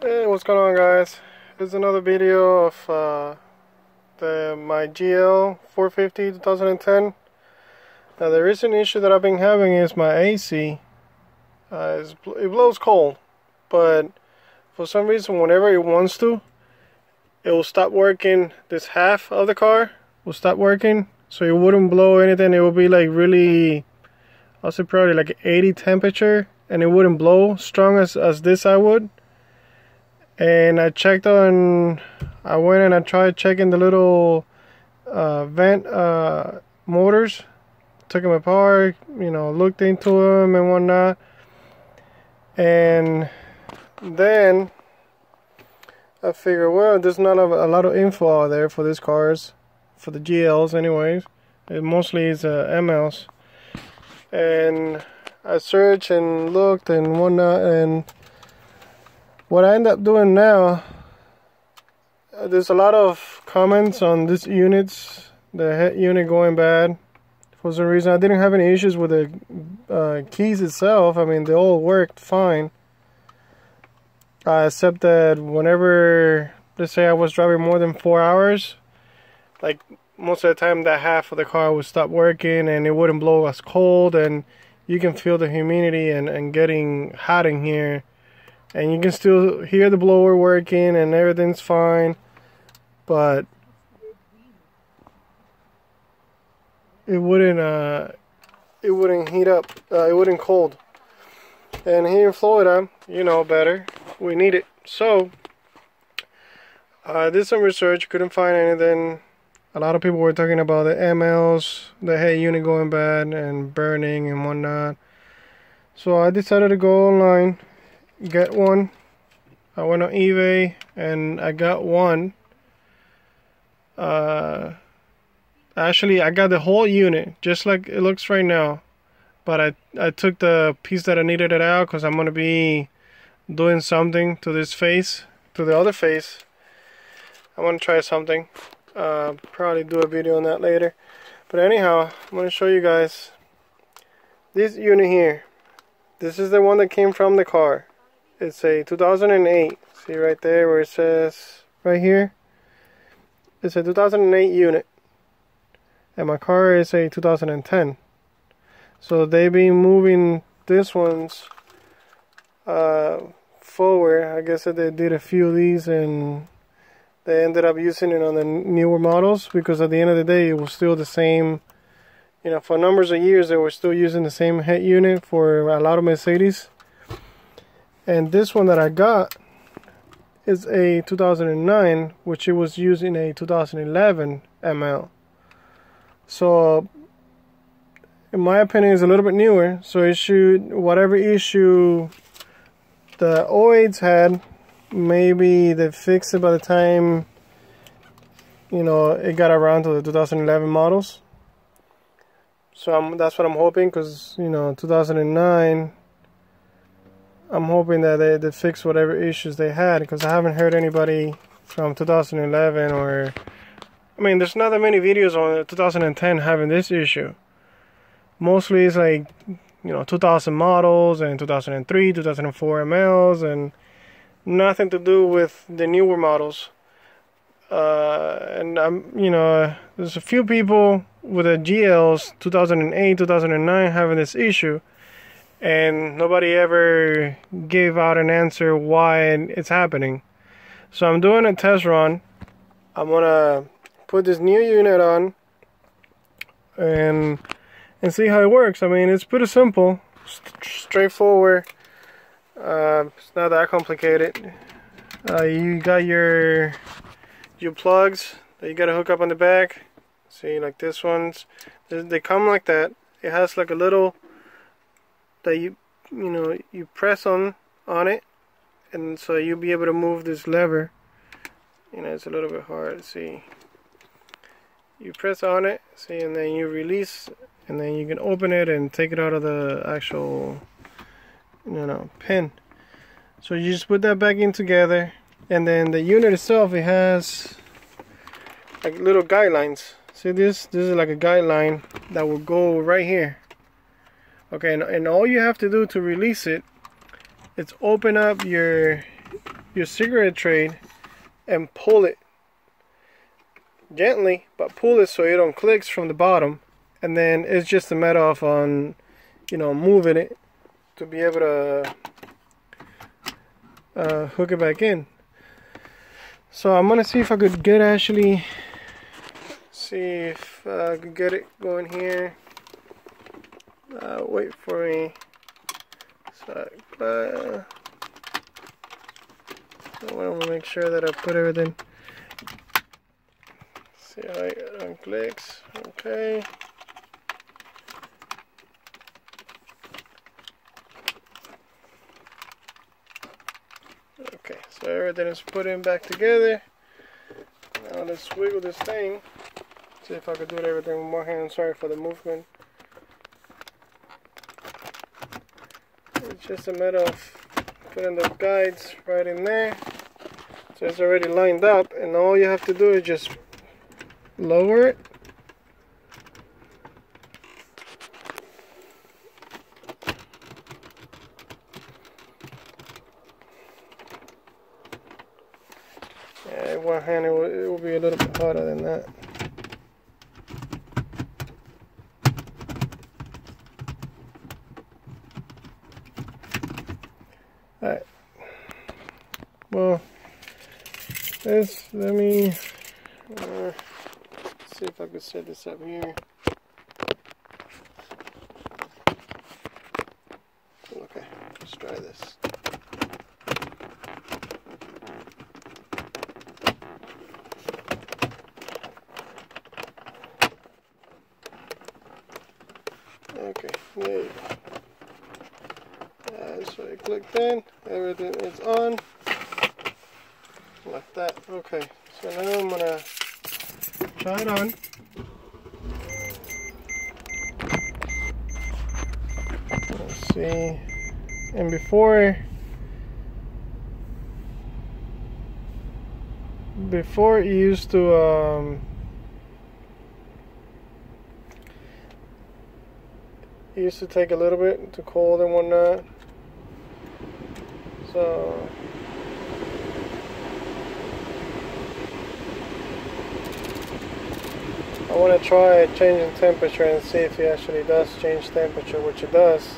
Hey, what's going on guys? This is another video of uh, the my GL 450 2010. Now the recent issue that I've been having is my AC. Uh, it blows cold, but for some reason whenever it wants to, it will stop working. This half of the car will stop working, so it wouldn't blow anything. It will be like really, I'll say probably like 80 temperature, and it wouldn't blow strong as, as this I would and I checked on I went and I tried checking the little uh, vent uh, motors. Took them apart you know looked into them and whatnot. And then I figured well there's not a, a lot of info out there for these cars for the GLs anyways. It mostly is uh, MLs and I searched and looked and whatnot and what I end up doing now uh, there's a lot of comments on this units the head unit going bad. For some reason I didn't have any issues with the uh, keys itself. I mean they all worked fine. Uh, except that whenever let's say I was driving more than four hours like most of the time that half of the car would stop working and it wouldn't blow as cold and you can feel the humidity and, and getting hot in here and you can still hear the blower working and everything's fine but it wouldn't uh it wouldn't heat up uh, it wouldn't cold. And here in Florida you know better. We need it. So I did some research couldn't find anything. A lot of people were talking about the MLs the head unit going bad and burning and whatnot. So I decided to go online get one. I went on eBay and I got one. Uh, actually, I got the whole unit, just like it looks right now. But I, I took the piece that I needed it out because I'm going to be doing something to this face, to the other face. I want to try something. Uh, probably do a video on that later. But anyhow, I'm going to show you guys this unit here. This is the one that came from the car it's a 2008 see right there where it says right here? It's a 2008 unit. And my car is a 2010 so they've been moving this one's uh, forward. I guess that they did a few of these and they ended up using it on the newer models because at the end of the day it was still the same you know for numbers of years they were still using the same head unit for a lot of Mercedes and this one that I got is a 2009 which it was used in a 2011 ML so in my opinion is a little bit newer. So issue whatever issue the 08s had maybe they fixed it by the time you know it got around to the 2011 models. So I'm, that's what I'm hoping because you know 2009 I'm hoping that they, they fix whatever issues they had because I haven't heard anybody from 2011 or I mean there's not that many videos on 2010 having this issue. Mostly it's like you know 2000 models and 2003 2004 MLs and nothing to do with the newer models. Uh, and I'm you know there's a few people with the GLs 2008 2009 having this issue and nobody ever gave out an answer why it's happening. So I'm doing a test run. I'm gonna put this new unit on and and see how it works. I mean, it's pretty simple, st straightforward. Uh, it's not that complicated. Uh, you got your your plugs that you gotta hook up on the back. See, like this one's, they come like that. It has like a little that you you know you press on on it and so you'll be able to move this lever. You know it's a little bit hard to see. You press on it see and then you release and then you can open it and take it out of the actual you know pin. So you just put that back in together and then the unit itself it has like little guidelines. See this? This is like a guideline that will go right here okay and, and all you have to do to release it is open up your your cigarette tray and pull it gently, but pull it so it don't clicks from the bottom. And then it's just a matter of on, you know, moving it to be able to uh, hook it back in. So I'm gonna see if I could get actually see if I could get it going here. Uh, wait for me. So, uh, I want to make sure that I put everything. See how it unclicks. Okay. Okay, so everything is put in back together. Now let's wiggle this thing. See if I can do it everything with more hand. Sorry for the movement. It's just a matter of putting the guides right in there. So it's already lined up and all you have to do is just lower it. Yeah, one hand it will, it will be a little bit harder than that. Well, let's, let me uh, see if I can set this up here. Okay, let's try this. Okay, there. Uh, so I clicked in, everything is on. Like that. Okay, so now I'm gonna try it on. Let's see. And before before it used to um it used to take a little bit to cold and whatnot. So Try changing temperature and see if it actually does change temperature, which it does.